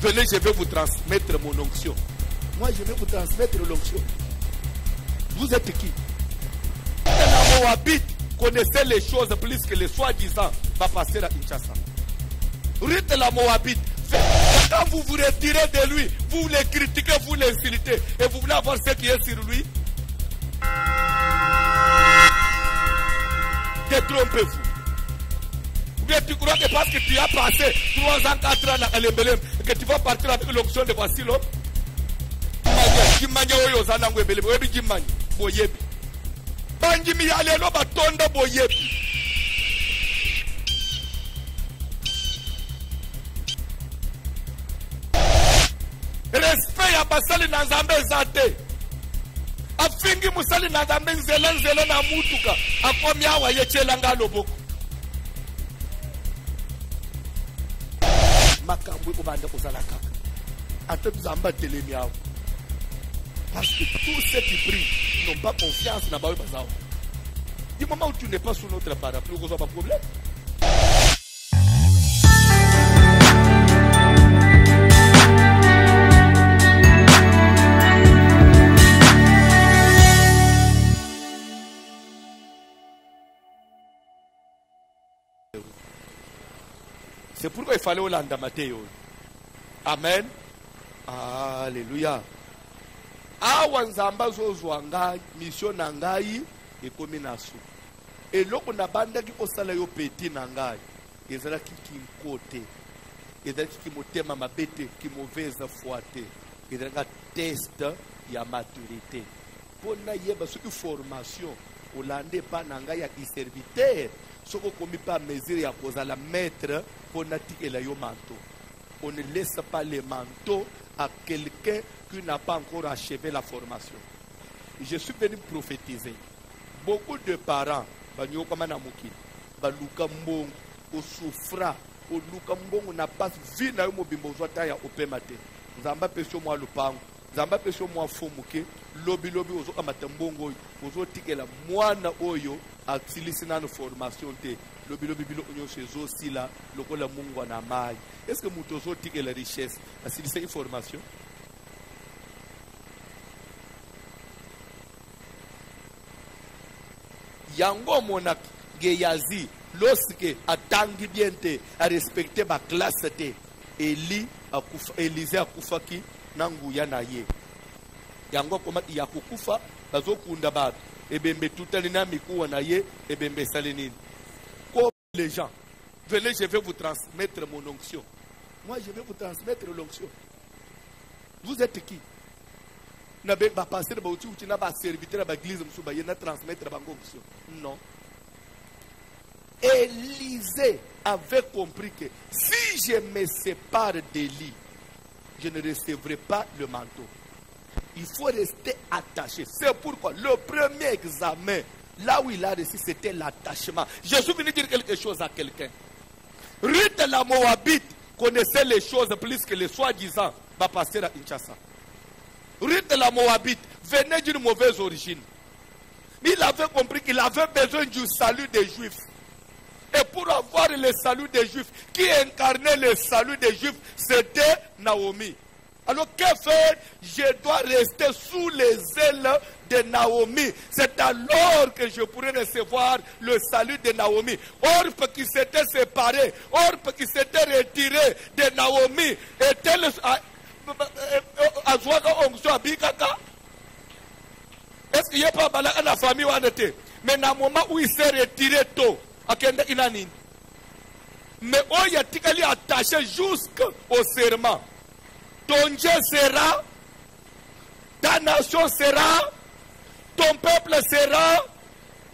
Venez, je vais vous transmettre mon onction. Moi, je vais vous transmettre l'onction. Vous êtes qui? Les Moabites connaissaient les choses plus que les soi-disant va passer à Kinshasa. Rite la Moabite. Quand vous vous retirez de lui, vous le critiquez, vous l'insultez et vous voulez avoir ce qui est sur lui? Détrompez-vous. Bien tu crois que parce que tu as passé 3 ans, 4 ans à l'embelem, que tu vas partir avec l'option de voici l'homme boyebi batonda boyebi. Respect ya basali na nzambe eza te. Afingi mosali na nzambe nzela nzela na mutuka. Akomi awa makambo ekobanda kozala kaka. Ate nzambe atelemi awa. Parce que tous ceux qui prient n'ont pas confiance dans Baoui Bazao. Du moment où tu n'es pas sous notre parapluie, vous n'avez C'est pourquoi il fallait Hollande Matteo. Amen. Alléluia. awa nzambe azozwa ngai misio na ngai ekomi na su eloko nabandaki kosala yo peti na ngai ezalaki kinko te ezalaki kimotema mabe te kimauvaise foi te ezalaka teste ya maturité mpo nayeba soki formation olanda epa na ngai ya kiserviteur soki okomi mpe mesure ya kozala maître manteau on ne laisse pas les manteaux à quelqu'un qui n'a pas encore achevé la formation. Je suis venu prophétiser. Beaucoup de parents, baluka mbongo, osufra, oluka mbongo na pasi vi na yo mobimba ozwa ta ya opema te. Nzambe apesi nzambe apesi yo mwa fomu ke lobilobi ozokamata mbongo oyo ozotikela mwana oyo asilisi nano formation te. Lobilobi biloko nyonso ezosila lokola mungwa na mai. Est ce que moto ozotikela richesse? Asilisaki formation? Yango omonaka geyazi lorsque atangi bien te arespecte baklasse te eli akufa, elize akufaki na nguya na ye. Yango akomaki ya kokufa bazokunda bato. Ebembe etutali na mikuwa na ye ebembe esali nini ko les gens. Venez je vais vous transmettre mon onction. Moi je vais vous transmettre l'onction. Vous êtes qui? Na bapasteur bauti uti na baserviteur na baeglise mosusu baye na transmettre bango onction. Non. Élisée avait compris que si je me sépare d'Élie, je ne recevrai pas le manteau. Il faut rester attaché. C'est pourquoi le premier examen, là où il a réussi, c'était l'attachement. Je suis venu dire quelque chose à quelqu'un. Ruth la Moabite connaissait les choses plus que les soi-disant à Kinshasa. Ruth la Moabite venait d'une mauvaise origine. Il avait compris qu'il avait besoin du salut des Juifs. Et pour avoir le salut des Juifs, qui incarnait le salut des Juifs, c'était Naomi. Alors que faire? Je dois rester sous les ailes de Naomi. C'est alors que je pourrai recevoir le salut de Naomi. Orpe qui s'était séparé, Orpe qui s'était retiré de Naomi, était-elle azwaka onction abikaka? Est-ce qu'il n'y a pas balaka na famille wana te mais na moment où il s'est retiré tôt akendaki na nini? Mais oyo atikali attaché jusqu'au serment ton Dieu sera ta nation sera ton peuple sera.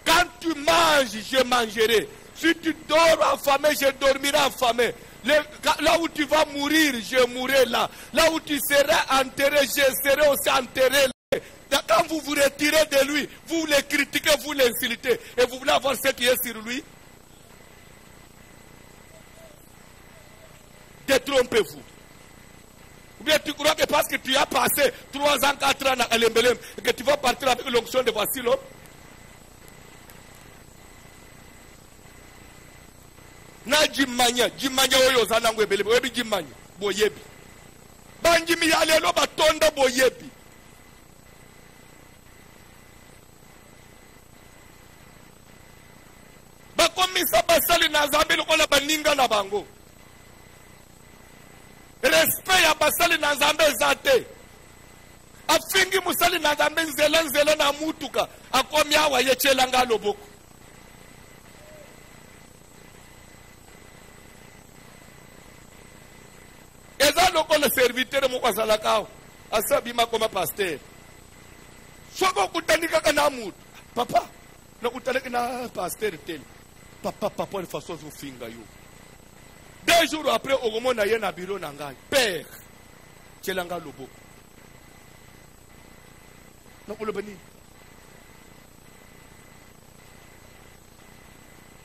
Quand tu manges je mangerai. Si tu dors affamé je dormirai affamé. Là où tu vas mourir je mourrai là. Là où tu seras enterré je serai aussi enterré là. quand vous vous retirez de lui vous le critiquez vous l'insultez. Et vous voulez avoir ce qui est sur lui? Détrompez-vous. Ou bien tu crois que parce que tu as passé 3 ans, 4 ans à l'embelem, et que tu vas partir avec l'onction de voici l'homme na jimanya jimanya oyo oza nango ebele oyebi jimanya boyebi. Bandimi ya lelo batonda boyebi. Bakomisa basali na nzambe lokola baninga na bango respect ya basali na nzambe eza te. Afingi mosali na nzambe nzela nzela na mutuka. Akomi awa yetyelanga loboko. Eza lokola serviteur moko azalaka awa. Asi abima koma paster soki okutani kaka na mutu. Papa nakutanaki na paster tele. Papa papa de façon azofinga yo deux jours après okomona ye na biro na ngai père. Tyelanga loboko nakoloba nini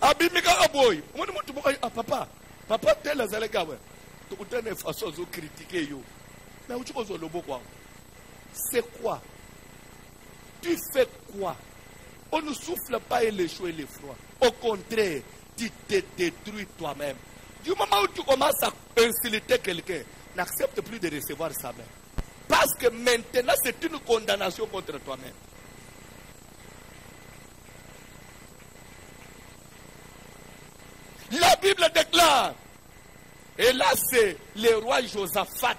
abimi kaka boye omoni motu moko ah, papa. Papa tel azalaki awe tokutana façon azokritike yo. Mais uti kozwa loboko c'est quoi? Tu fais quoi? On ne souffle pas et le chaud et le froid au contraire tu te détruis toi-même du moment où tu commences à insulter quelqu'un n'accepte plus de recevoir sa main parce que maintenant c'est une condamnation contre toi-même La Bible déclare, et là c'est le roi Josaphat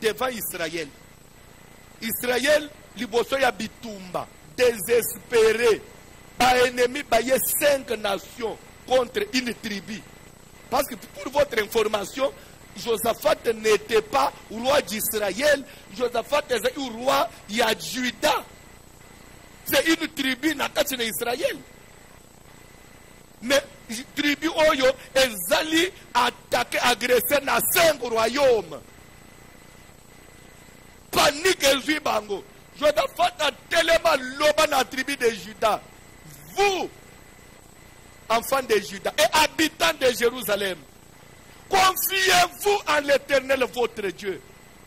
devant Israël. Israël, liboso ya bitumba, désespéré, ba ennemi baye cinq nations contre une tribu. Parce que pour votre information, Josaphat n'était pas roi d'Israël, Josaphat était roi ya Juda. C'est une tribu na kati na Israël. mais tribu oyo ezali attaqué agressé na cinq royaume panike ezwi bango josaphat atelema loba na tribu de juda vous enfants de juda et habitants de jérusalem. Confiez-vous en l'éternel votre dieu.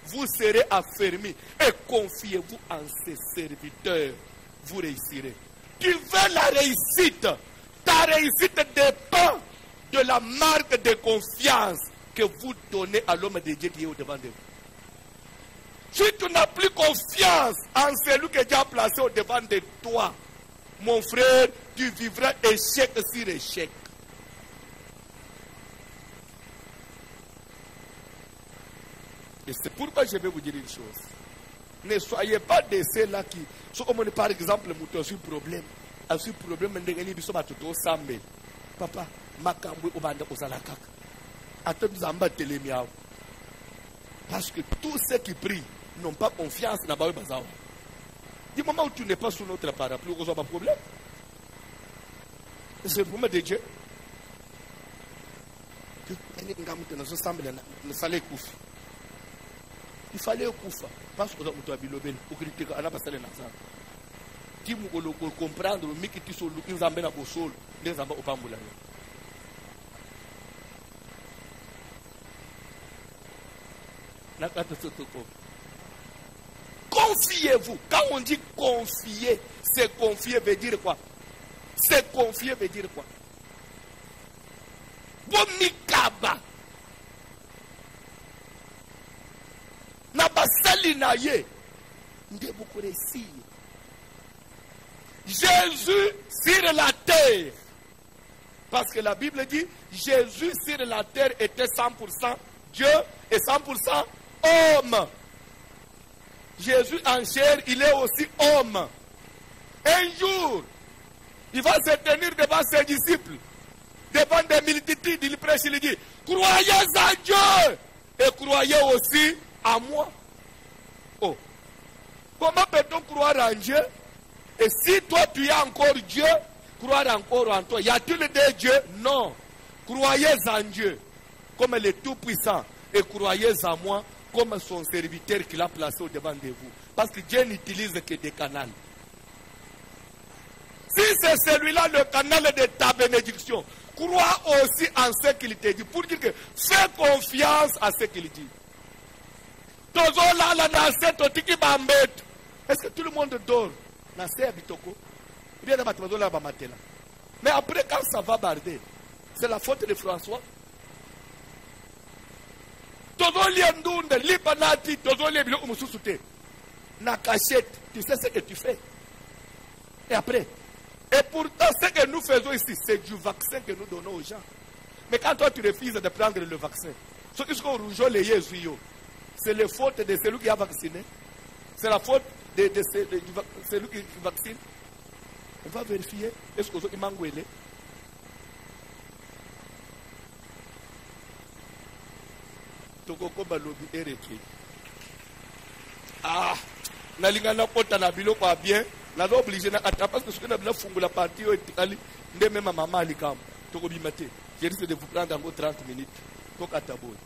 Vous serez affermis et confiez-vous en ses serviteurs. Vous réussirez. Tu veux la réussite. Ta réussite dépend de la marque de confiance que vous donnez à l'homme de Dieu qui est au-devant de vous. Si tu n'as plus confiance en celui que Dieu a placé au-devant de toi, mon frère, tu vivras échec sur échec. Et c'est pourquoi je vais vous dire une chose. Ne soyez pas de ceux-là qui, ce comme on par exemple, nous sur problème. azwi problème ndenge nini biso bato tosambela papa makambo obanda kozala kaka ata nzambe atelemi awa parce que tous ceux qui prient n'ont pas confiance na baoyo baza awa du moment où tu n'es pas sous notre parapluie okozwa baproblème c'est le problème de dieu nazosambela nasala ekufi ifale ekufa parce que na ti mokolo comprendre miki ti so luki nzambe na bosolo nde nzambe opambola yo nakata sotoko confiez-vous. Quand on dit confier c'est confier veut dire quoi? C'est confier veut dire quoi? Bomikaba. Na basali na ye nde bokoresir Jésus sur la terre. Parce que la Bible dit, Jésus sur la terre était 100% Dieu et 100% homme. Jésus en chair, il est aussi homme. Un jour, il va se tenir devant ses disciples, devant des multitudes, il prêche, il dit, croyez en Dieu et croyez aussi en moi. Oh, comment peut-on croire en Dieu et si toi tu es encore Dieu, croire encore en toi? Y a-t-il des dieux? Non. Croyez en Dieu comme le Tout-Puissant et croyez en moi comme son serviteur qu'il a placé au devant de vous. Parce que Dieu n'utilise que des canaux. Si c'est celui-là le canal de ta bénédiction, crois aussi en ce qu'il te dit. Pour dire que fais confiance à ce qu'il dit. Est-ce que tout le monde dort? Mais après quand ça va barder c'est la faute de françois ozolia ndunda lipa nati tozolia biloko mosusu te. Na tu sais ce que tu fais. Et après et pourtant ce que nous faisons ici c'est du vaccin que nous donnons aux gens. Mais quand toi tu refuses de prendre le vaccin ce qui se rougeau les yeux c'est la faute de celui qui a vacciné. C'est la faute de, celui qui vaccine. On va vérifier est-ce que vous mangwele tokoko balobi ereke ah nalinga nakota na biloko ya bien naza oblige na ata parce que soki na bila fungola parti oyo etikali nde mema mama alikambo tokobima te je risque de vous prendre yango 30 minutes. Tokata boye